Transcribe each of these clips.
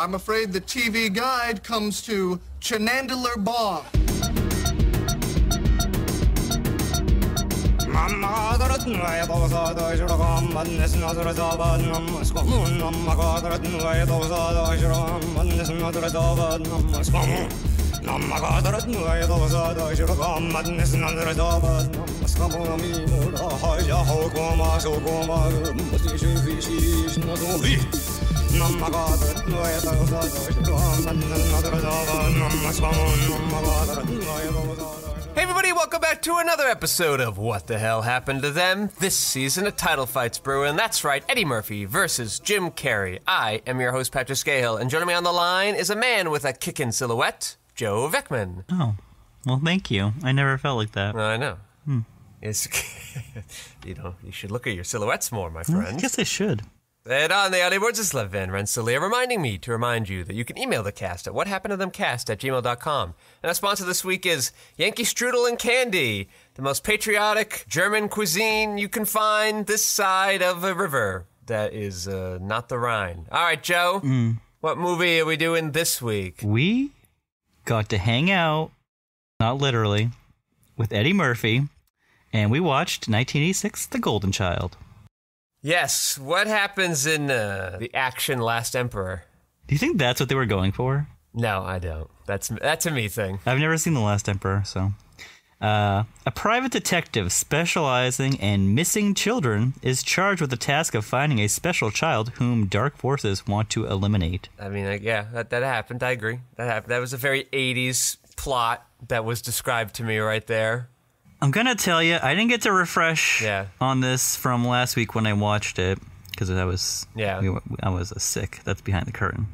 I'm afraid the TV guide comes to Chenandeler Bong. Hey everybody, welcome back to another episode of What the Hell Happened to Them. This season, a title fight's brewing. That's right, Eddie Murphy versus Jim Carrey. I am your host, Patrick Skeyhill, and joining me on the line is a man with a kickin' silhouette, Joe Vekeman. Oh, well, thank you. I never felt like that. I know. Hmm. It's, you know, you should look at your silhouettes more, my friend. I guess I should. And on the is Lev Van Rensselaer reminding me to remind you that you can email the cast at whathappenedtothemcast at gmail.com. And our sponsor this week is Yankee Strudel and Candy, the most patriotic German cuisine you can find this side of a river that is uh, not the Rhine. All right, Joe, what movie are we doing this week? We got to hang out, not literally, with Eddie Murphy, and we watched 1986 The Golden Child. Yes, what happens in uh, the action Last Emperor? Do you think that's what they were going for? No, I don't. That's that's a me thing. I've never seen The Last Emperor, so. Uh, a private detective specializing in missing children is charged with the task of finding a special child whom dark forces want to eliminate. I mean, like, yeah, that, that happened. I agree. That happened. That was a very 80s plot that was described to me right there. I'm gonna tell you, I didn't get to refresh Yeah. on this from last week when I watched it because I was Yeah. we, I was sick. That's behind the curtain.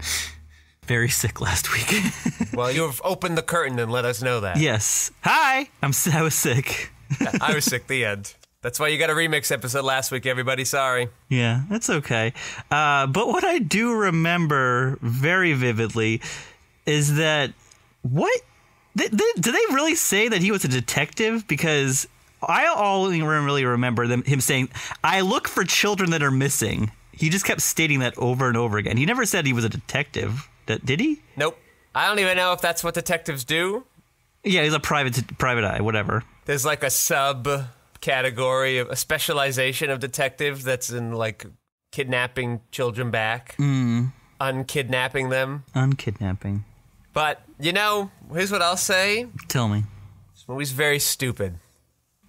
Very sick last week. Well, you've opened the curtain and let us know that. yes. Hi. I'm I was sick. I was sick the end. That's why you got a remix episode last week, everybody. Sorry. Yeah, that's okay. Uh, but what I do remember very vividly is that what did, did, did they really say that he was a detective? Because I only really remember them him saying, "I look for children that are missing." He just kept stating that over and over again. He never said he was a detective. Did he? Nope. I don't even know if that's what detectives do. Yeah, he's a private private eye, whatever. There's like a sub category of a specialization of detective that's in like kidnapping children back, mm. unkidnapping them. Unkidnapping. But, you know, here's what I'll say Tell me. this movie's very stupid.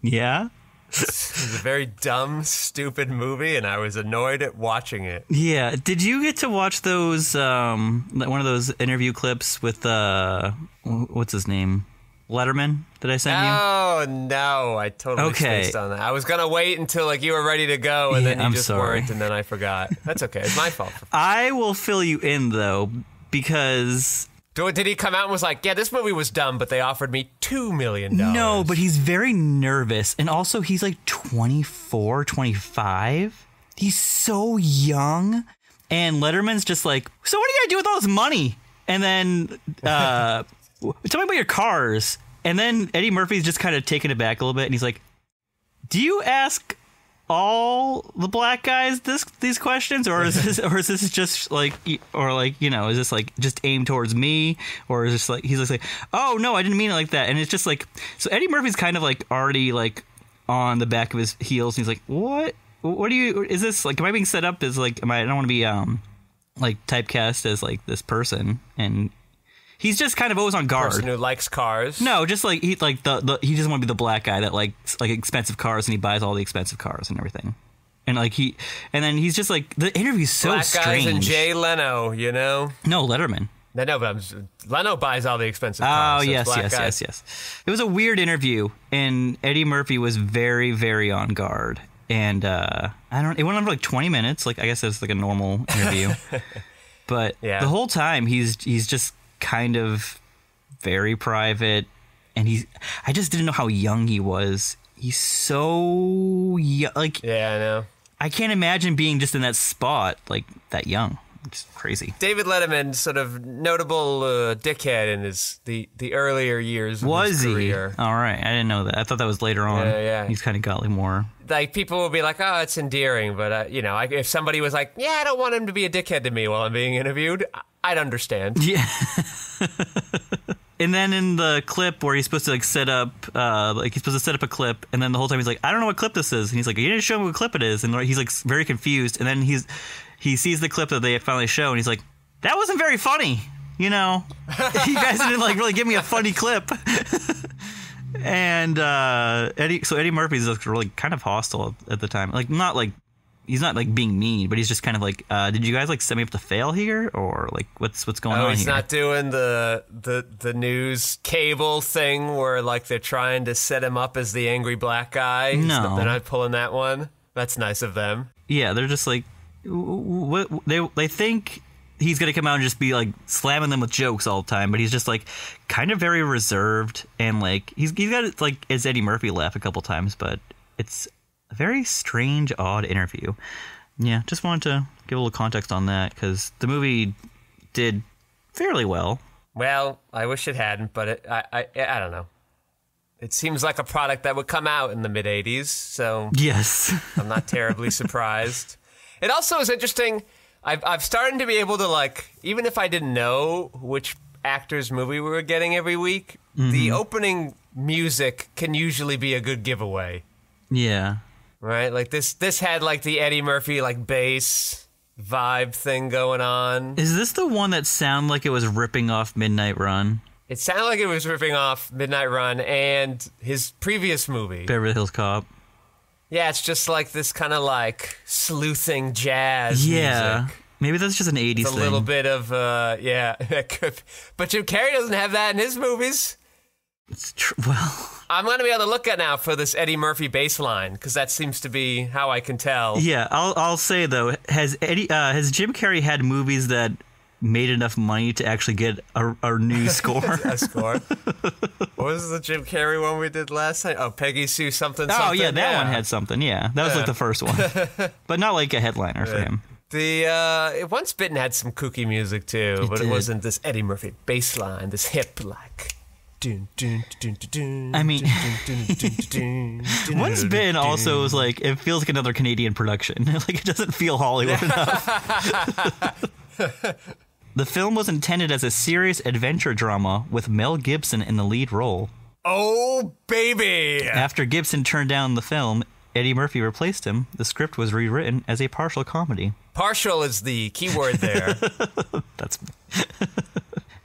Yeah. It's a very dumb, stupid movie, and I was annoyed at watching it. Yeah. Did you get to watch those? Um, one of those interview clips with uh, what's his name, Letterman? Did I send you? Oh no, I totally Okay. spaced on that. I was gonna wait until like you were ready to go, and then you I'm just sorry. weren't, and then I forgot. That's okay. It's my fault. I will fill you in though, because Did he come out and was like, "Yeah, this movie was dumb, but they offered me two million dollars"? no, but he's very nervous, and also he's like 24, 25. He's so young, and Letterman's just like, so what are you gonna do with all this money? And then, uh, tell me about your cars. And then Eddie Murphy's just kind of taken it back a little bit, and he's like, "Do you ask all the black guys this these questions, or is this, or is this just like, or like, you know, is this like just aimed towards me, or is this like he's like, oh no, I didn't mean it like that, and it's just like, so Eddie Murphy's kind of like already like on the back of his heels, and he's like, what, what do you, is this like, am I being set up as like, am I, I don't want to be um like typecast as like this person, and he's just kind of always on guard. person who likes cars. No, just like he like the, the he doesn't want to be the black guy that likes like expensive cars and he buys all the expensive cars and everything. And like he and then he's just like the interview's so black strange. guys and Jay Leno. You know, no, Letterman. no, no, but I'm, Leno buys all the expensive Oh so yes, yes, guys. yes, yes. It was a weird interview and Eddie Murphy was very, very on guard. And uh I don't it went on for like twenty minutes. Like I guess it's like a normal interview. but Yeah. the whole time he's he's just kind of very private and he's I just didn't know how young he was. He's so young. Like Yeah, I know. I can't imagine being just in that spot like that young. It's crazy. David Letterman, sort of notable uh, dickhead in his the the earlier years of Was he? career. All right, I didn't know that. I thought that was later on. Yeah, yeah. He's kind of got like more. Like people will be like, "Oh, it's endearing," but uh, you know, I, if somebody was like, "Yeah, I don't want him to be a dickhead to me while I'm being interviewed," I- I'd understand. Yeah. and then in the clip where he's supposed to like set up, uh, like he's supposed to set up a clip, and then the whole time he's like, I don't know what clip this is, and he's like, you didn't show me what clip it is, and he's like very confused, and then he's he sees the clip that they finally show, and he's like, that wasn't very funny, you know, you guys didn't like really give me a funny clip. and uh, Eddie, so Eddie Murphy's like really kind of hostile at the time, like not like he's not like being mean, but he's just kind of like, uh, did you guys like set me up to fail here, or like what's what's going on? Oh, on he's here? not doing the the the news cable thing where like they're trying to set him up as the angry black guy. He's No. not- they're not pulling that one. That's nice of them. Yeah, they're just like, what they they think he's gonna come out and just be like slamming them with jokes all the time, but he's just like kind of very reserved and like he's he's got like his Eddie Murphy laugh a couple times, but it's a very strange, odd interview. Yeah, just wanted to give a little context on that because the movie did fairly well. Well, I wish it hadn't, but it, I, I I don't know. It seems like a product that would come out in the mid '80s, so Yes. I'm not terribly surprised. It also is interesting. I've I've started to be able to like, even if I didn't know which actor's movie we were getting every week, the mm-hmm. opening music can usually be a good giveaway, yeah. Right? Like this this had like the Eddie Murphy like bass vibe thing going on. Is this the one that sounded like it was ripping off Midnight Run, It sounded like it was ripping off Midnight Run and his previous movie. Beverly Hills Cop? Yeah, it's just like this kind of like sleuthing jazz Yeah. music. Maybe that's just an 80s It's a thing. little bit of uh yeah, but Jim Carrey doesn't have that in his movies. It's tr- well, I'm gonna be on the lookout now for this Eddie Murphy bass line because that seems to be how I can tell. yeah. I'll I'll say though, has Eddie uh, has Jim Carrey had movies that made enough money to actually get a, a new score? A score. what was the Jim Carrey one we did last time? Oh, Peggy Sue something. oh something. yeah, that one had something. Yeah, that was like the first one, but not like a headliner for him. The uh, Once Bitten had some kooky music too, but it wasn't this Eddie Murphy bass line, this hip like. I mean- Once dun, also was like it feels like another Canadian production. like it doesn't feel Hollywood enough. the film was intended as a serious adventure drama with Mel Gibson in the lead role. Oh baby! After Gibson turned down the film, Eddie Murphy replaced him. The script was rewritten as a partial comedy. Partial is the key word there. That's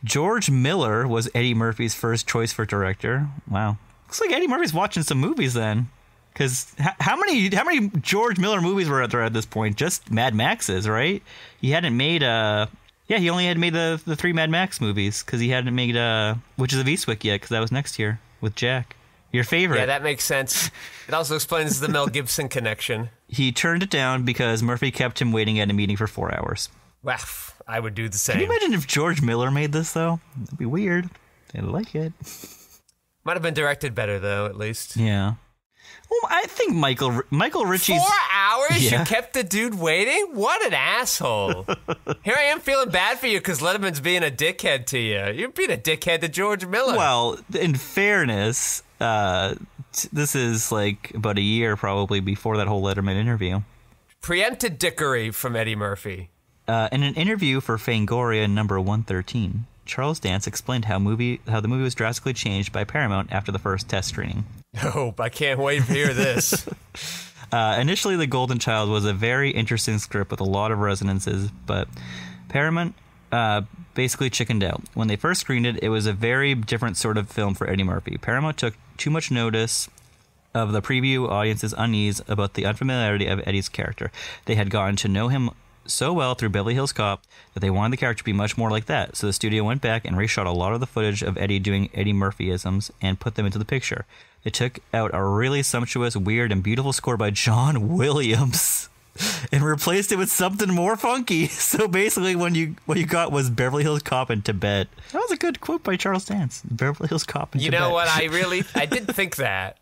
George Miller was Eddie Murphy's first choice for director. Wow, looks like Eddie Murphy's watching some movies then. Because how many how many George Miller movies were out there at this point? Just Mad Maxes, right? He hadn't made uh yeah he only had made the the three Mad Max movies because he hadn't made uh Witches of Eastwick yet because that was next year with Jack. Your favorite. yeah, that makes sense. It also explains the Mel Gibson connection. he turned it down because Murphy kept him waiting at a meeting for four hours. Wow, I would do the same. Can you imagine if George Miller made this though? That'd be weird. I'd like it. Might have been directed better though, at least. Yeah. Well, I think Michael Michael Ritchie's. Four hours? Yeah. You kept the dude waiting? What an asshole. Here I am feeling bad for you because Letterman's being a dickhead to you. You're being a dickhead to George Miller. Well, in fairness, uh, t- this is like about a year probably before that whole Letterman interview. Preempted dickery from Eddie Murphy. Uh, in an interview for Fangoria number 113, Charles Dance explained how movie how the movie was drastically changed by Paramount after the first test screening. Oh, I can't wait to hear this. Uh, initially, The Golden Child was a very interesting script with a lot of resonances, but Paramount uh, basically chickened out. When they first screened it, it was a very different sort of film for Eddie Murphy. Paramount took too much notice of the preview audience's unease about the unfamiliarity of Eddie's character. They had gotten to know him so well through Beverly Hills Cop that they wanted the character to be much more like that. So the studio went back and reshot a lot of the footage of Eddie doing Eddie Murphyisms and put them into the picture. They took out a really sumptuous, weird, and beautiful score by John Williams and replaced it with something more funky. So basically, when you what you got was Beverly Hills Cop in Tibet. That was a good quote by Charles Dance. Beverly Hills Cop in You Tibet. know what? I really, I did think that.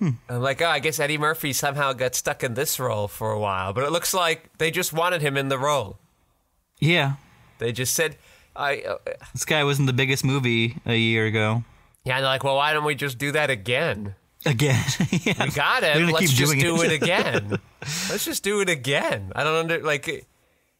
I'm like, oh, I guess Eddie Murphy somehow got stuck in this role for a while, but it looks like they just wanted him in the role. yeah, They just said, I, uh, this guy was in the biggest movie a year ago. yeah, and they're like, well, why don't we just do that again? Again, yeah. We got him. Let's just do it. it again. Let's just do it again. I don't under like.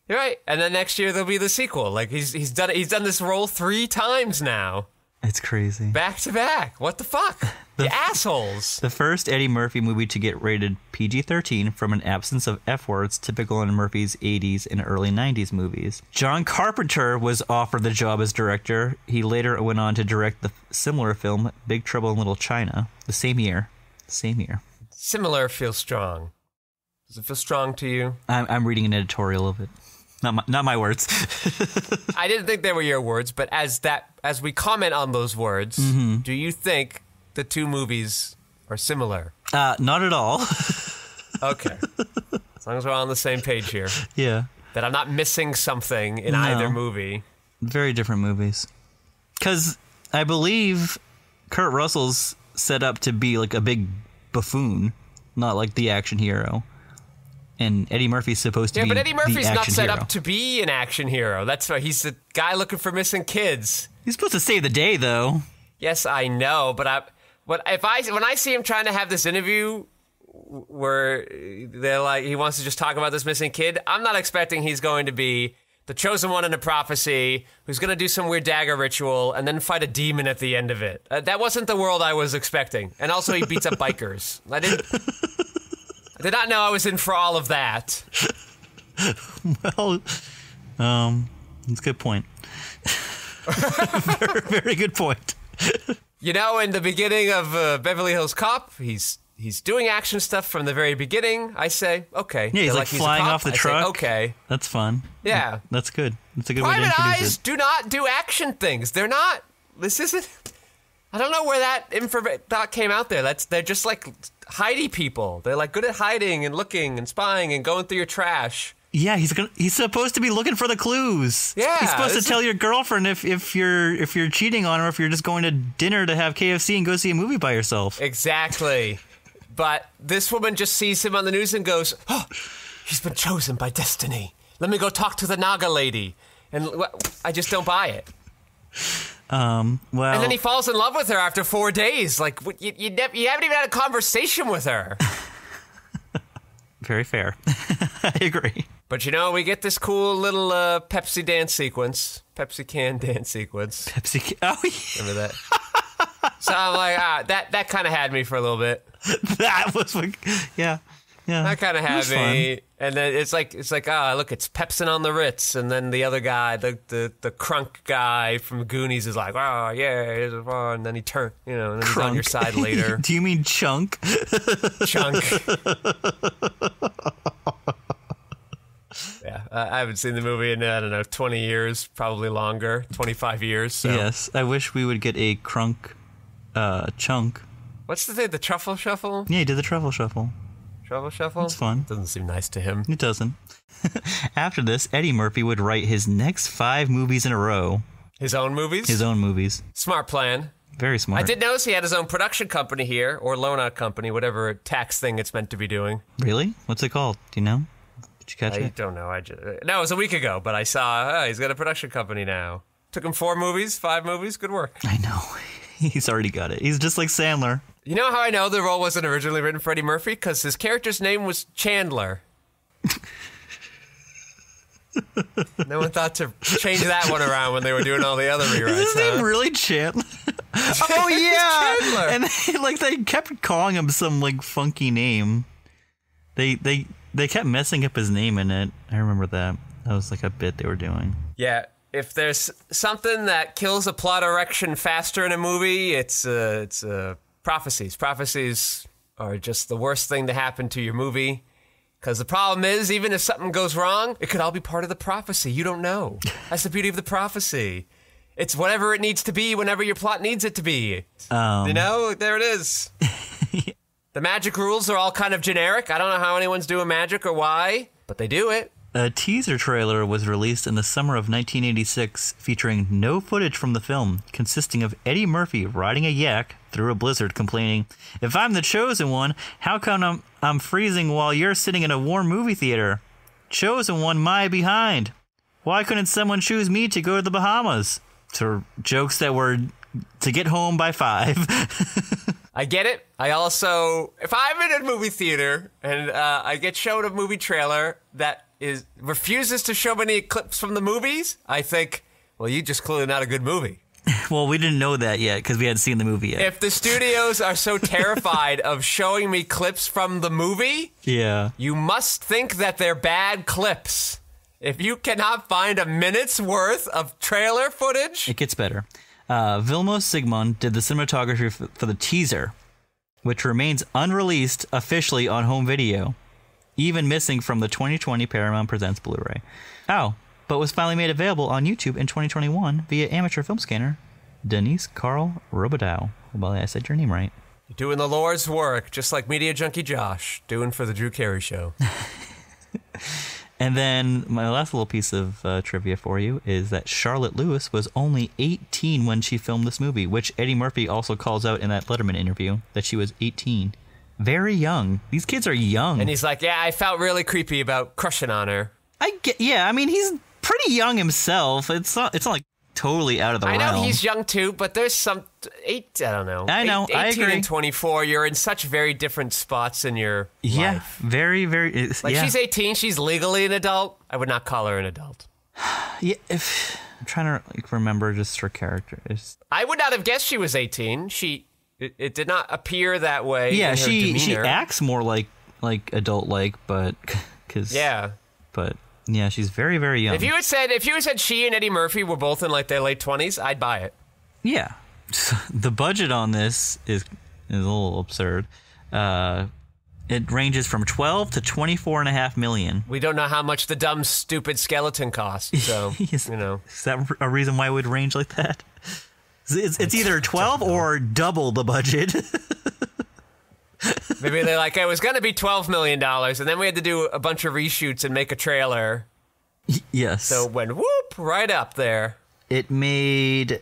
You're right. And then next year there'll be the sequel. Like he's he's done he's done this role three times now, It's crazy. back to back. What the fuck? the assholes. The first Eddie Murphy movie to get rated PG 13 from an absence of F words typical in Murphy's 80s and early 90s movies. John Carpenter was offered the job as director. He later went on to direct the similar film Big Trouble in Little China the same year. Same year. Similar feels strong. Does it feel strong to you? I'm, I'm reading an editorial of it. Not my, not my words. I didn't think they were your words, but as that as we comment on those words, Mm-hmm. do you think the two movies are similar? uh, not at all. Okay. as long as we're on the same page here. yeah. That I'm not missing something in No. either movie. Very different movies. Because I believe Kurt Russell's set up to be like a big buffoon, not like the action hero. And Eddie Murphy's supposed to Yeah, be Yeah, but Eddie Murphy's not set hero. up to be an action hero. That's why he's the guy looking for missing kids. He's supposed to save the day, though. Yes, I know, but I, but if I when I see him trying to have this interview where they're like he wants to just talk about this missing kid, I'm not expecting he's going to be the chosen one in a prophecy who's going to do some weird dagger ritual and then fight a demon at the end of it. Uh, that wasn't the world I was expecting. And also, he beats up bikers. I didn't. I did not know I was in for all of that. Well, um, that's a good point. very, very good point. You know, in the beginning of uh, Beverly Hills Cop, he's he's doing action stuff from the very beginning. I say, okay. Yeah, he's, like, a flying off the I say, truck. okay. That's fun. Yeah. That's good. That's a good way to Private introduce eyes it. do not do action things. They're not. This isn't. I don't know where that info thought came out there. That's they're just like hidey people. They're like good at hiding and looking and spying and going through your trash. Yeah, he's gonna. He's supposed to be looking for the clues. Yeah, he's supposed to tell your girlfriend if if you're if you're cheating on her, if you're just going to dinner to have KFC and go see a movie by yourself. Exactly. But this woman just sees him on the news and goes, "Oh, he's been chosen by destiny. Let me go talk to the Naga lady." And I just don't buy it. Um. Well. And then he falls in love with her after four days. Like you, you, nev- you haven't even had a conversation with her. very fair. I agree. But you know, we get this cool little uh, Pepsi dance sequence, Pepsi can dance sequence. Pepsi. Can- Oh, yeah. Remember that? so I'm like, ah, that that kind of had me for a little bit. that was like, yeah, yeah. That kind of me. And then it's like it's like ah, look, it's Pepsin on the Ritz, and then the other guy, the the the crunk guy from Goonies, is like, oh yeah, here's a. And then he turn, you know, and then he's on your side later, Do you mean chunk? chunk. yeah, I I haven't seen the movie in I don't know, twenty years, probably longer, twenty five years. So. Yes. I wish we would get a crunk, uh, chunk. What's the thing? The truffle shuffle? Yeah, he did the truffle shuffle. Truffle shuffle? It's fun. Doesn't seem nice to him. It doesn't. After this, Eddie Murphy would write his next five movies in a row. His own movies? His own movies. Smart plan. Very smart. I did notice he had his own production company here, or loan out Company, whatever tax thing it's meant to be doing. Really? What's it called? Do you know? Did you catch I it? I don't know. I just, no, it was a week ago, but I saw oh, he's got a production company now. Took him four movies, five movies. Good work. I know. He's already got it. He's just like Sandler. You know how I know the role wasn't originally written for Eddie Murphy? Because his character's name was Chandler. no one thought to change that one around when they were doing all the other rewrites. Is his huh? really Chandler? oh yeah. Chandler. And they, like they kept calling him some like funky name. They they they kept messing up his name in it. I remember that. That was like a bit they were doing. Yeah, if there's something that kills a plot erection faster in a movie, it's uh, it's uh, prophecies. Prophecies are just the worst thing to happen to your movie. Because the problem is, even if something goes wrong, it could all be part of the prophecy. You don't know. That's the beauty of the prophecy. It's whatever it needs to be whenever your plot needs it to be. Um, You know, there it is. the magic rules are all kind of generic. I don't know how anyone's doing magic or why, but they do it. A teaser trailer was released in the summer of 1986 featuring no footage from the film, consisting of Eddie Murphy riding a yak through a blizzard complaining, If I'm the chosen one, how come I'm, I'm freezing while you're sitting in a warm movie theater? Chosen one, my behind. Why couldn't someone choose me to go to the Bahamas? To jokes that were to get home by five. I get it. I also, if I'm in a movie theater and uh, I get shown a movie trailer that is refuses to show any clips from the movies, I think, well, you just clearly not a good movie. Well, we didn't know that yet because we hadn't seen the movie yet. If the studios are so terrified of showing me clips from the movie, yeah. you must think that they're bad clips. If you cannot find a minute's worth of trailer footage, It gets better. Uh, Vilmos Zsigmond did the cinematography for the teaser, which remains unreleased officially on home video, even missing from the 2020 Paramount Presents Blu ray. Oh, but was finally made available on YouTube in 2021 via amateur film scanner Denise Carl Robidow. Well, I said your name right. you're doing the Lord's work, just like Media Junkie Josh doing for the Drew Carey Show. And then my last little piece of uh, trivia for you is that Charlotte Lewis was only 18 when she filmed this movie, which Eddie Murphy also calls out in that Letterman interview that she was 18. Very young. These kids are young. And he's like, Yeah, I felt really creepy about crushing on her. I get, yeah. I mean, he's pretty young himself. It's not. It's not like totally out of the I realm. know he's young too, but there's some eight. I don't know. I know, Eight- I 18 agree. and 24. You're in such very different spots in your yeah, life. very, very. it's- Like yeah. she's 18, she's legally an adult. I would not call her an adult. yeah. If I'm trying to like remember just her character. It's, I would not have guessed she was 18. She it, it did not appear that way. yeah, in her she she acts more like like adult like, but because Yeah. but yeah, she's very very young. If you had said if you had said she and Eddie Murphy were both in like their late 20s, I'd buy it. Yeah. the budget on this is is a little absurd. Uh, it ranges from 12 to 24 and a half million. We don't know how much the dumb stupid skeleton costs, so Yes. you know. Is that a reason why it would range like that? It's, it's either 12 or double the budget. Maybe they're like, it was going to be $12 million, and then we had to do a bunch of reshoots and make a trailer. yes. So it went whoop right up there. it made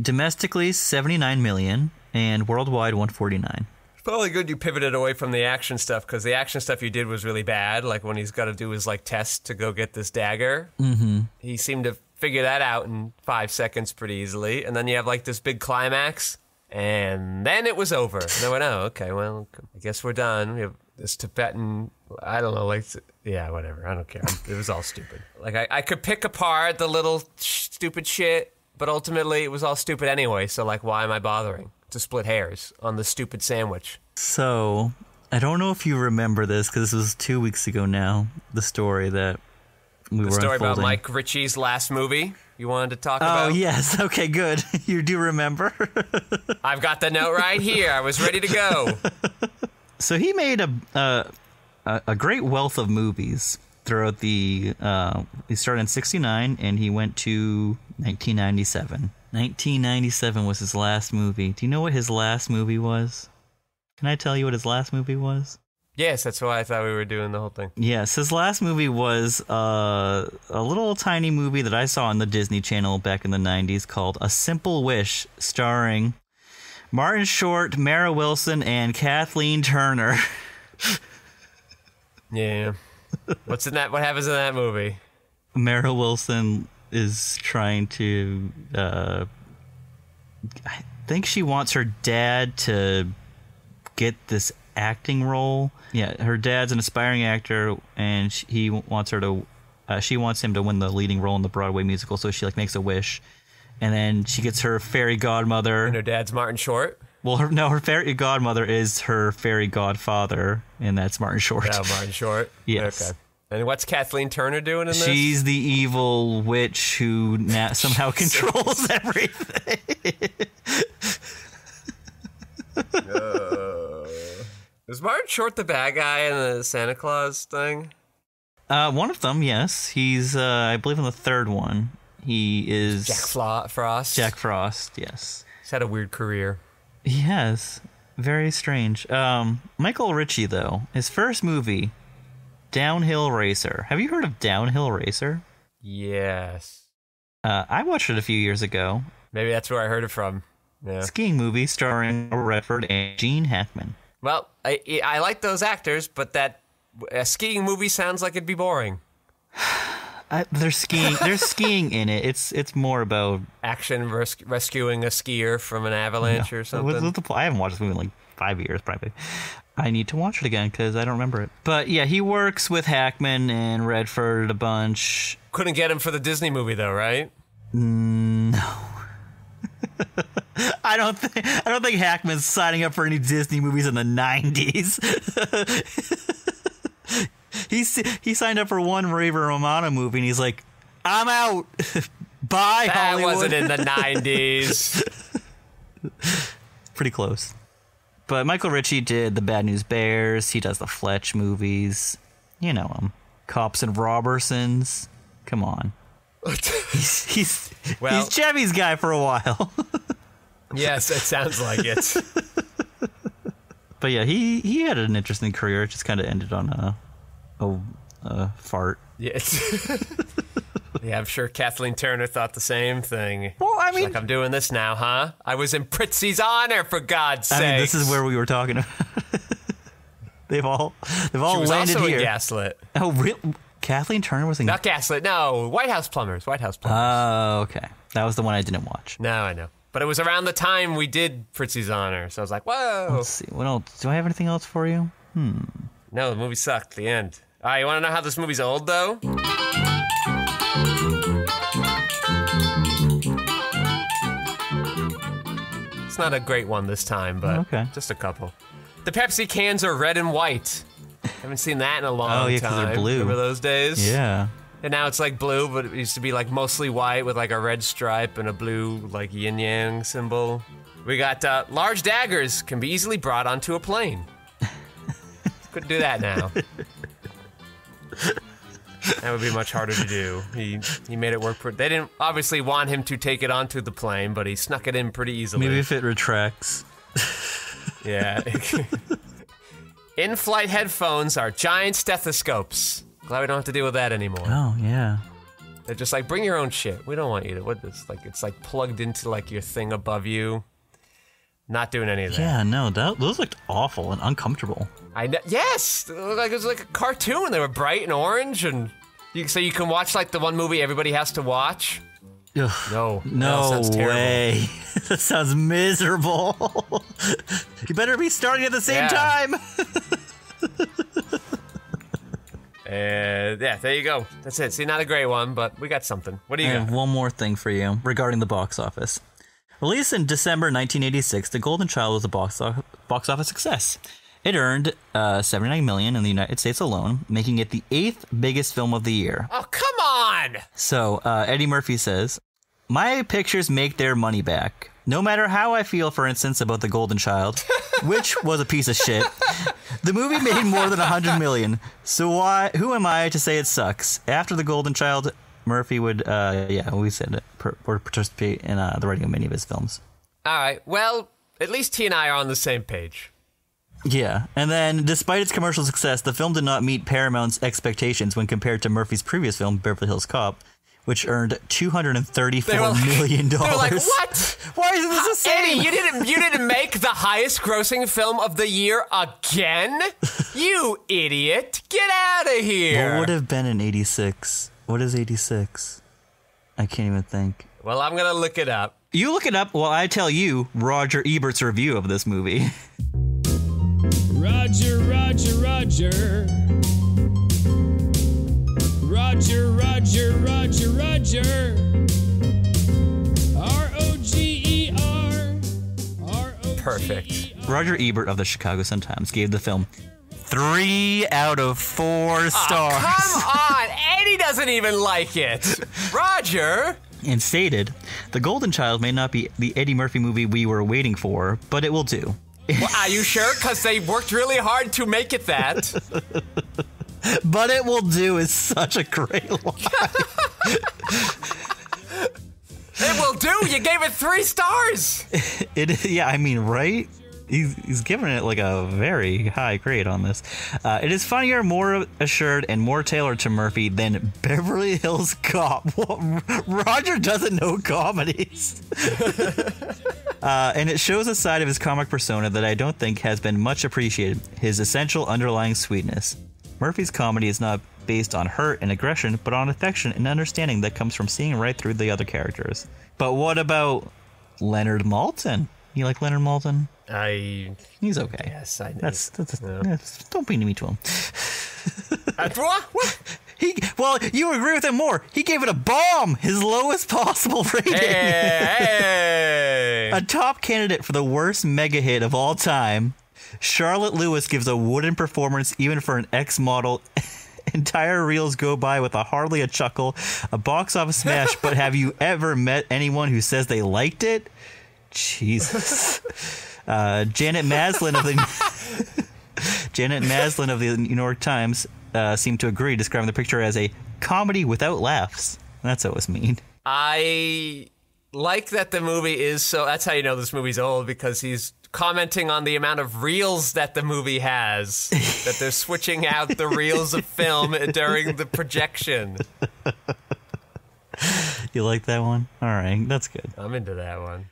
domestically 79 million and worldwide 149. It's probably good you pivoted away from the action stuff because the action stuff you did was really bad. Like when he's got to do his like test to go get this dagger. Mm-hmm. He seemed to figure that out in five seconds pretty easily, and then you have like this big climax, and then it was over. And I went, oh, okay, well, I guess we're done. We have this Tibetan. I don't know, like yeah, whatever. I don't care. It was all stupid. Like I, I could pick apart the little stupid shit, but ultimately it was all stupid anyway. So like, why am I bothering to split hairs on the stupid sandwich? So, I don't know if you remember this because this was two weeks ago now. The story that we The were story about. Mike Ritchie's last movie you wanted to talk Oh about? Oh, yes, okay, good. you do remember. I've got the note right here. I was ready to go. so he made a a great wealth of movies throughout the. Uh, he started in '69 and he went to 1997. 1997 was his last movie. Do you know what his last movie was? Can I tell you what his last movie was? Yes, that's why I thought we were doing the whole thing. Yes, his last movie was uh, a little tiny movie that I saw on the Disney Channel back in the 90s called A Simple Wish, starring Martin Short, Mara Wilson, and Kathleen Turner. Yeah. What's in that? What happens in that movie? Mara Wilson is trying to. Uh, I think she wants her dad to get this acting role. Yeah, her dad's an aspiring actor, and sh he wants her to. Uh, she wants him to win the leading role in the Broadway musical, so she like makes a wish, and then she gets her fairy godmother. And her dad's Martin Short. Well, her, no, her fairy godmother is her fairy godfather, and that's Martin Short. Oh, Martin Short. Yes. Okay. And what's Kathleen Turner doing in this? She's the evil witch who na- somehow controls everything. Is Martin Short the bad guy in the Santa Claus thing? Uh, one of them, yes, he's uh, I believe in the third one. He is Jack Fla- Frost. Jack Frost. Yes, He's had a weird career. he has. Very strange. Um, Michael Ritchie, though, his first movie, Downhill Racer. Have you heard of Downhill Racer? Yes. Uh, I watched it a few years ago. Maybe that's where I heard it from. Yeah. Skiing movie starring Redford and Gene Hackman. Well, I I like those actors, but that a skiing movie sounds like it'd be boring. Uh, they're skiing. They're skiing in it. It's it's more about Action res- rescuing a skier from an avalanche or What's- something. what's the pl- I haven't watched this movie in like five years, probably. I need to watch it again because I don't remember it. But yeah, he works with Hackman and Redford a bunch. Couldn't get him for the Disney movie though, right? I don't think I don't think Hackman's signing up for any Disney movies in the '90s. he's he signed up for one Ray Romano movie, and he's like, "I'm out. Bye, That Hollywood." wasn't in the '90s. Pretty close. But Michael Ritchie did the Bad News Bears. He does the Fletch movies. You know him. Cops and Robbersons. Come on. he's he's, Well- he's Chevy's guy for a while. yes, it sounds like it. but yeah, he he had an interesting career. It just kind of ended on a a, a fart. Yes. yeah, I'm sure Kathleen Turner thought the same thing. Well, I mean, like, I'm doing this now, huh? I was in Prizzi's Honor, for God's sake. I mean, this is where we were talking. about. they've all they've all landed here. Gaslit. Oh, real? Kathleen Turner was in. Not Gaslit, no. White House Plumbers. White House Plumbers. Oh, okay. That was the one I didn't watch. no, I know. But it was around the time we did Prizzi's Honor, so I was like, whoa. Let's see. What else? Do I have anything else for you? Hmm. No, the movie sucked. The end. All right, you want to know how this movie's old, though? It's not a great one this time, but Okay. just a couple. The Pepsi cans are red and white. Haven't seen that in a long time. Oh, yeah, 'cause time. they're blue. Remember those days? Yeah. And now it's like blue, but it used to be like mostly white with like a red stripe and a blue like yin yang symbol. We got uh, large daggers can be easily brought onto a plane. Couldn't do that now. that would be much harder to do. He he made it work. Pre- they didn't obviously want him to take it onto the plane, but he snuck it in pretty easily. Maybe if it retracts. Yeah. In-flight headphones are giant stethoscopes. Glad we don't have to deal with that anymore. Oh yeah. They're just like, bring your own shit. We don't want you to. What this? Like, it's like plugged into like your thing above you. Not doing any of that. Yeah. No, that, those looked awful and uncomfortable. I know. Yes, it looked like it was like a cartoon. They were bright and orange, and you, so you can watch like the one movie everybody has to watch. Ugh. No, that No sounds terrible. way. that sounds miserable. you better be starting at the same Yeah. time. Uh, yeah, there you go. That's it. See, not a great one, but we got something. What do I you have got? one more thing for you regarding the box office. Released in December 1986, The Golden Child was a box, o- box office success. It earned uh, 79 million in the United States alone, making it the eighth biggest film of the year. Oh, come on! So uh, Eddie Murphy says, "My pictures make their money back. No matter how I feel, for instance, about The Golden Child, which was a piece of shit, the movie made more than 100 million. So why? Who am I to say it sucks? After The Golden Child, Murphy would, uh, yeah, we said it, per- would participate in uh, the writing of many of his films. All right. Well, at least he and I are on the same page. Yeah, and then despite its commercial success, the film did not meet Paramount's expectations when compared to Murphy's previous film, Beverly Hills Cop, which earned two hundred and thirty-four They were like- million They're dollars. like, what? Why isn't this the same? Eddie, you didn't you didn't make the highest grossing film of the year again? You idiot. Get out of here. What would have been in 86? What is 86? I can't even think. well, I'm going to look it up. You look it up while I tell you Roger Ebert's review of this movie. Roger, Roger, Roger. Roger, Roger, Roger, Roger. R O G E R. R O G E R. Perfect. Roger Ebert of the Chicago Sun-Times gave the film three out of four ah, stars Come on. Eddie doesn't even like it. Roger. and stated, "The Golden Child may not be the Eddie Murphy movie we were waiting for, but it will do." Well, are you sure? Because they worked really hard to make it that. But it will do is such a great line. It will do. You gave it three stars. It yeah, I mean, right? He's, he's giving it like a very high grade on this. Uh, it is funnier, more assured, and more tailored to Murphy than Beverly Hills Cop. Roger doesn't know comedies. uh, and it shows a side of his comic persona that I don't think has been much appreciated his essential underlying sweetness. Murphy's comedy is not based on hurt and aggression, but on affection and understanding that comes from seeing right through the other characters. But what about Leonard Maltin? You like Leonard Maltin? I He's okay. yes, I know. That's, that's, that's don't be mean to him. Uh, what? What? He well, you agree with him more. He gave it a bomb, his lowest possible rating. Hey, hey. A top candidate for the worst mega hit of all time. Charlotte Lewis gives a wooden performance even for an ex model. Entire reels go by with a hardly a chuckle, a box office smash. but have you ever met anyone who says they liked it? Jesus. Uh, Janet Maslin of the Janet Maslin of the New York Times uh, seemed to agree, describing the picture as a comedy without laughs. That's what was mean. I like that the movie is so. That's how you know this movie's old because he's commenting on the amount of reels that the movie has. that they're switching out the reels of film during the projection. You like that one? All right, that's good. I'm into that one.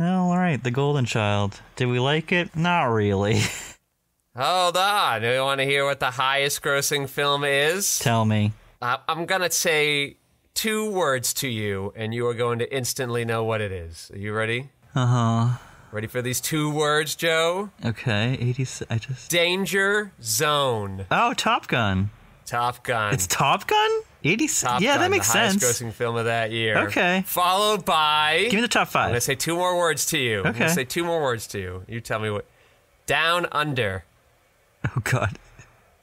All right, The Golden Child. Did we like it? Not really. Hold on. Do you want to hear what the highest grossing film is? Tell me. I- I'm going to say two words to you, and you are going to instantly know what it is. Are you ready? Uh huh. Ready for these two words, Joe? Okay, 80. I just. Danger Zone. Oh, Top Gun. Top Gun. It's Top Gun? 80. Top yeah, Gun, that makes the highest sense. grossing film of that year. Okay. Followed by. Give me the top five. I'm gonna say two more words to you. I'm Okay. gonna say two more words to you. You tell me what. Down Under. Oh, God.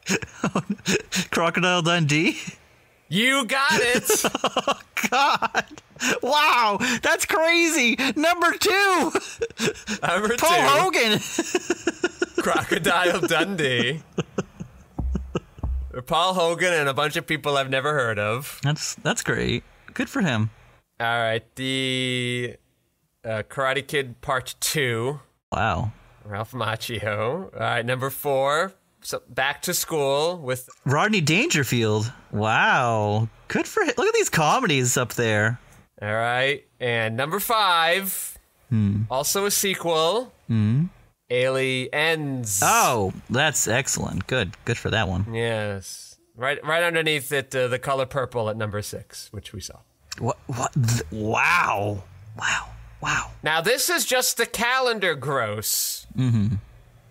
Crocodile Dundee? You got it. Oh, God. Wow, that's crazy. Number two, Number Paul two. Hogan. Crocodile Dundee. Paul Hogan and a bunch of people I've never heard of. That's that's great. Good for him. All right, the uh, Karate Kid Part Two. Wow. Ralph Macchio. All right, number four. So back to school with Rodney Dangerfield. Wow. Good for him. Look at these comedies up there. All right. And number five, Hmm. also a sequel. Aliens. Oh, that's excellent. Good. Good for that one. Yes. Right right underneath it, uh, the color purple at number six, which we saw. What? What? th- wow. Wow. Wow. Now, this is just the calendar gross, Mm-hmm.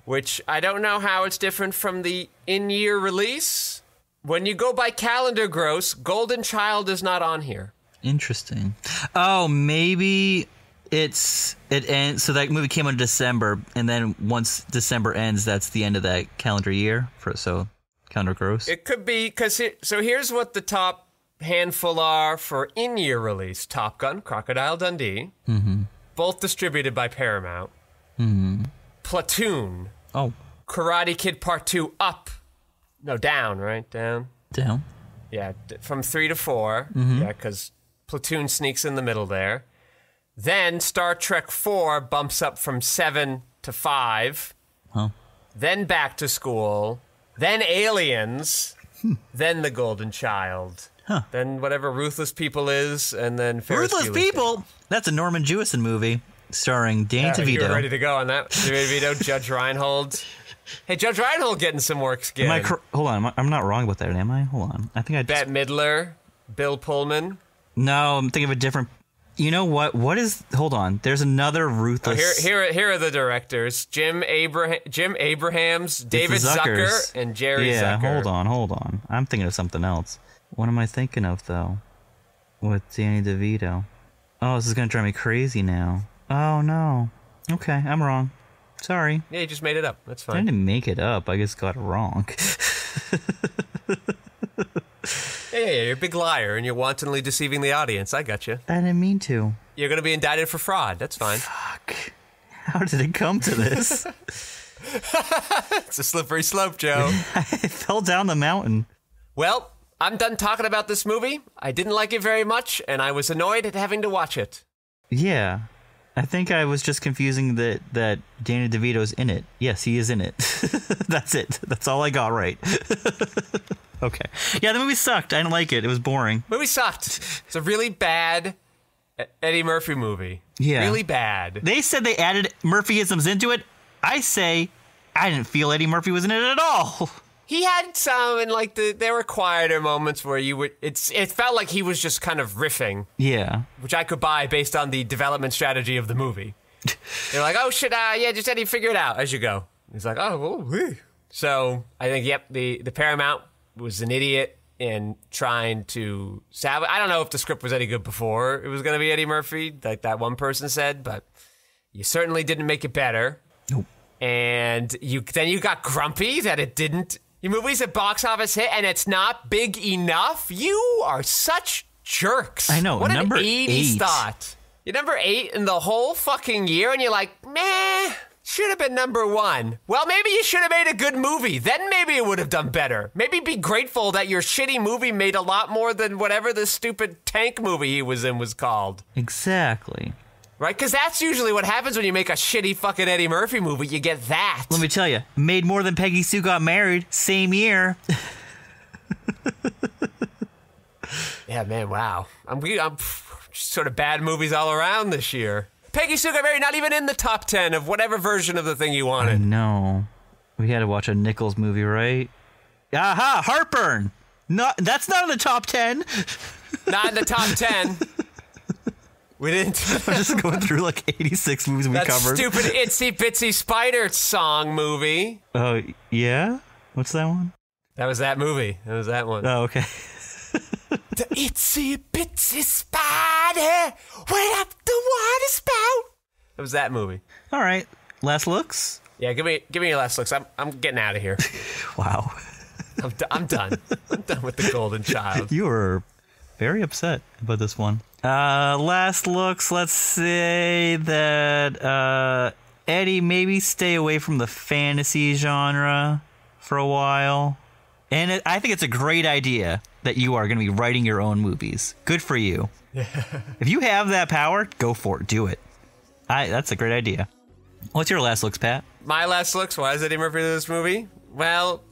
which I don't know how it's different from the in year release. When you go by calendar gross, Golden Child is not on here. Interesting. Oh, maybe it's it ends. So that movie came out in December, and then once December ends, that's the end of that calendar year. For so calendar gross. It could be because so here's what the top handful are for in-year release: Top Gun, Crocodile Dundee, mm-hmm. both distributed by Paramount. Mm-hmm. Platoon, oh, Karate Kid Part Two, Up, no down, right down. down. Yeah, from three to 4 mm-hmm. Yeah, because Platoon sneaks in the middle there. Then Star Trek Four bumps up from seven to five. Huh. Then Back to School. Then Aliens. Hmm. then The Golden Child. Huh. Then whatever Ruthless People is, and then Ferris Ruthless Bueller's People. That's a Norman Jewison movie starring Dan Day. Yeah, you were ready to go on that. DeVito, Judge Reinhold. Hey, Judge Reinhold getting some work skin. Am I cor- hold on, I'm not wrong about that, am I? Hold on. I think I just, Bette Midler, Bill Pullman. No. I'm thinking of a different. You know what? What is? Hold on. There's another Oh, ruthless. here, here, here are the directors: Jim Abraham, Jim Abrahams, David Zucker, and Jerry yeah, Zucker. hold on, hold on. I'm thinking of something else. What am I thinking of though? With Danny DeVito. Oh, this is gonna drive me crazy now. Oh no. Okay, I'm wrong. Sorry. Yeah, you just made it up. That's fine. I didn't make it up. I just got it wrong. Yeah, yeah, you're a big liar, and you're wantonly deceiving the audience. I got you. I didn't mean to. You're gonna be indicted for fraud. That's fine. Fuck. How did it come to this? It's a slippery slope, Joe. I fell down the mountain. well, I'm done talking about this movie. I didn't like it very much, and I was annoyed at having to watch it. Yeah. I think I was just confusing that that Danny DeVito's in it. Yes, he is in it. That's it. That's all I got right. Okay. Yeah, the movie sucked. I didn't like it. It was boring. Movie sucked. It's a really bad Eddie Murphy movie. Yeah. Really bad. They said they added Murphyisms into it. I say I didn't feel Eddie Murphy was in it at all. He had some, and like the there were quieter moments where you would. It's it felt like he was just kind of riffing, Yeah. which I could buy based on the development strategy of the movie. They're like, oh shit, uh, yeah, just Eddie, figure it out as you go. He's like, oh, well, whew." so I think, yep, the the Paramount was an idiot in trying to salvage. I don't know if the script was any good before it was going to be Eddie Murphy, like that one person said, but you certainly didn't make it better. Nope. And you then you got grumpy that it didn't. Your movie's a box office hit and it's not big enough. You are such jerks. I know, What number an 80s eight. thought. You're number eight in the whole fucking year, and you're like, meh. Should have been number one. Well, maybe you should have made a good movie. Then maybe it would have done better. Maybe be grateful that your shitty movie made a lot more than whatever the stupid tank movie he was in was called. Exactly. Right? Because that's usually what happens when you make a shitty fucking Eddie Murphy movie. You get that. Let me tell you, made more than Peggy Sue got married. Same year. Yeah, man, wow. I'm, I'm sort of bad movies all around this year. Peggy got not even in the top 10 of whatever version of the thing you wanted. know. We had to watch a Nichols movie, right? Aha! Heartburn. Not that's not in the top ten. Not in the top 10. We didn't. I'm just going through like 86 movies we That covered. stupid itsy bitsy spider song movie. Oh yeah. What's that one? That was that movie. That was that one. Oh okay. The itsy bitsy spider went up the water spout. That was that movie. All right. Last looks. Yeah, give me give me your last looks. I'm I'm getting out of here. Wow. I'm, d- I'm done. I'm done with the golden child. You were very upset about this one. Uh, last looks. Let's say that uh, Eddie maybe stay away from the fantasy genre for a while. And it, I think it's a great idea that you are going to be writing your own movies. Good for you. if you have that power, go for it. Do it. I, that's a great idea. What's your last looks, Pat? My last looks. Why is Eddie Murphy in this movie? Well,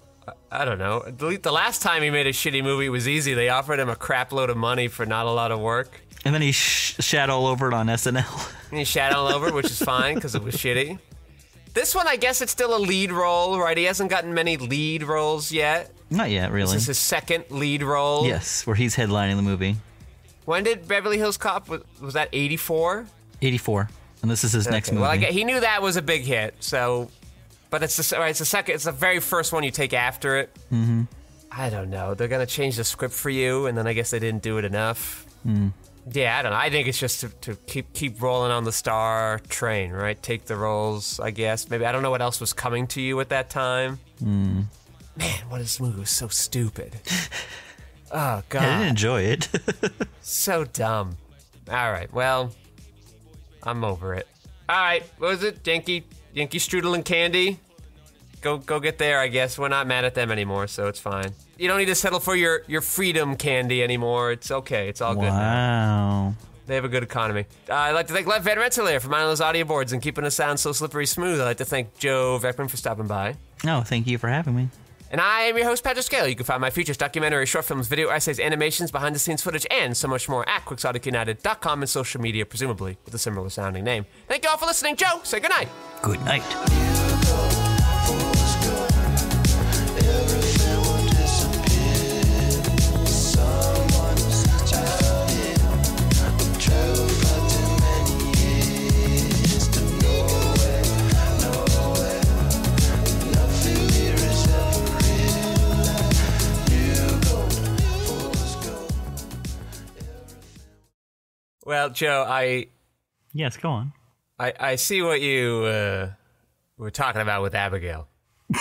I don't know. The the last time he made a shitty movie was easy. They offered him a crap load of money for not a lot of work. And then he sh- shat all over it on SNL. And he shat all over, it, which is fine because it was shitty. This one, I guess it's still a lead role, right? He hasn't gotten many lead roles yet. Not yet, really. This is his second lead role. Yes, where he's headlining the movie. When did Beverly Hills Cop was, was that 84? 84. And this is his next movie. Well, I get, he knew that was a big hit, so but it's the it's the second it's the very first one you take after it. Mm-hmm. I don't know. They're gonna change the script for you, and then I guess they didn't do it enough. Hmm. Yeah, I don't know. I think it's just to, to keep keep rolling on the star train, right? Take the roles, I guess. Maybe I don't know what else was coming to you at that time. Hmm. Man, what this movie was so stupid. oh God, I didn't enjoy it. so dumb. All right, well, I'm over it. All right, what was it? Yankee, Yankee strudel and candy. Go, go get there. I guess we're not mad at them anymore, so it's fine. You don't need to settle for your your freedom candy anymore. It's okay. It's all good. now. wow. They have a good economy. Uh, I'd like to thank Lev Van Rensselaer for minding those audio boards and keeping the sound so slippery smooth. I'd like to thank Joe Vekeman for stopping by. No, thank you for having me. And I am your host, Patrick Skeyhill. You can find my features, documentary, short films, video essays, animations, behind the scenes footage, and so much more at quixoticunited.com and social media, presumably with a similar sounding name. Thank you all for listening. Joe, say goodnight. Good night. Joe, I Yes, go on. I, I see what you uh, were talking about with Abigail.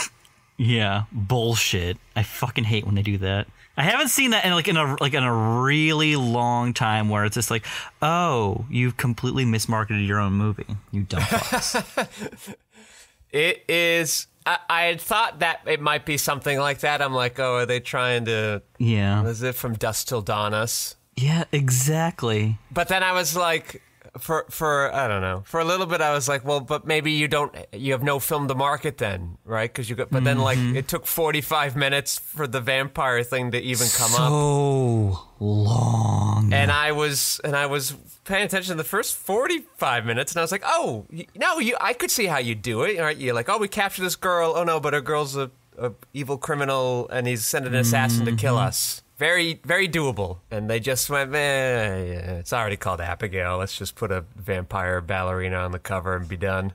Yeah, bullshit. I fucking hate when they do that. I haven't seen that in like in a like in a really long time where it's just like, oh, you've completely mismarketed your own movie. You dumb fucks. It is. I, I had thought that it might be something like that. I'm like, oh, are they trying to? yeah. Was it from Dusk Till Dawn us? Yeah, exactly. But then I was like, for for I don't know, for a little bit I was like, well, but maybe you don't, you have no film to market then, right? Because you got, but then like Mm-hmm. it took forty five minutes for the vampire thing to even come up, So long. and I was and I was paying attention to the first forty five minutes, and I was like, oh, no, you, I could see how you do it, right? You're like, oh, we capture this girl, oh no, but her girl's a, a evil criminal, and he's sending an assassin to kill us. Very very doable. And they just went, eh, yeah, it's already called Abigail. Let's just put a vampire ballerina on the cover and be done.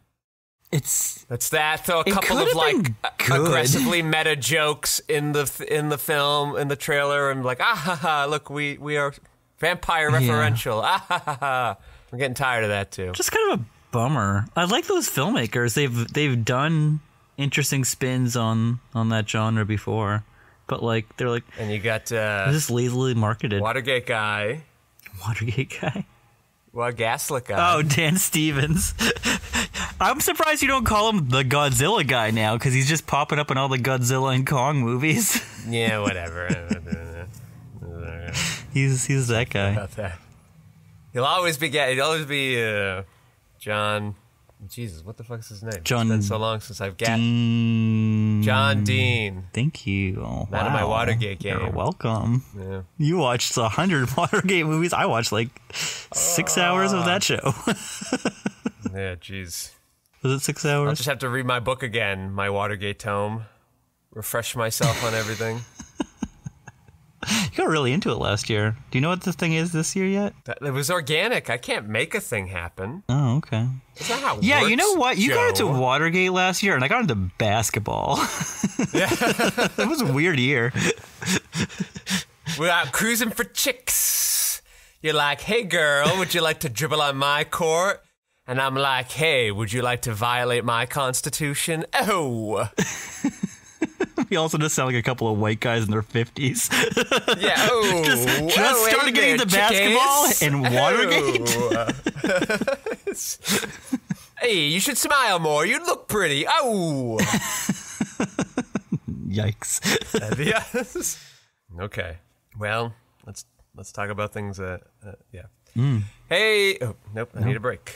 It's That's that. Throw a couple of like aggressively meta jokes in the in the film in the trailer, and like ah ha ha, look we we are vampire referential. Ah ha ha ha. I'm getting tired of that too. just kind of a bummer. I like those filmmakers. They've they've done interesting spins on on that genre before, but like they're like And you got uh, just lazily marketed. Watergate guy, Watergate guy. well Gaslit guy. Oh, Dan Stevens. I'm surprised you don't call him the Godzilla guy now because he's just popping up in all the Godzilla and Kong movies. yeah, whatever. he's he's that guy. about that. He'll always be he'll always be uh, John. Jesus, what the fuck is his name? John It's been so long since I've got Dean. John Dean. Thank you. Oh, Not in my wow. Watergate You're welcome. Yeah. You watched a hundred Watergate movies. I watched like six uh, hours of that show. Yeah, jeez. Was it six hours? I'll just have to read my book again, my Watergate tome, refresh myself on everything. You got really into it last year. Do you know what this thing is this year yet? It was organic. I can't make a thing happen. Oh, okay. Is that how it Yeah, works, you know what? You got into Watergate last year, and I got into basketball. yeah, it was a weird year. We're out cruising for chicks. You're like, hey girl, would you like to dribble on my court? And I'm like, hey, would you like to violate my constitution? Oh, We also just sound like a couple of white guys in their fifties. yeah. Oh, Just- just started getting into basketball and Watergate. Oh. hey, you should smile more. You look pretty. Oh. Yikes! yes. Okay. Well, let's let's talk about things. Uh, uh, yeah. Hey. Oh, nope. I need a break.